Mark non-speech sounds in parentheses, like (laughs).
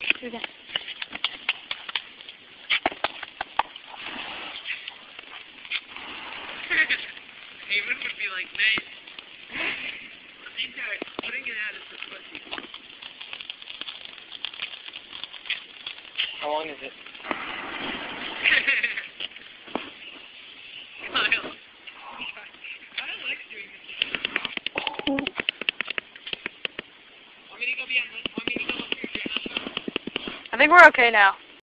Do that. (laughs) Even would be like, nice. These guys putting it out is the pussy. How long is it? Kyle. Kyle likes doing this. Want me to go be on, want me to go I think we're okay now.